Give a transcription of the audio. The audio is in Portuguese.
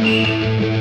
Música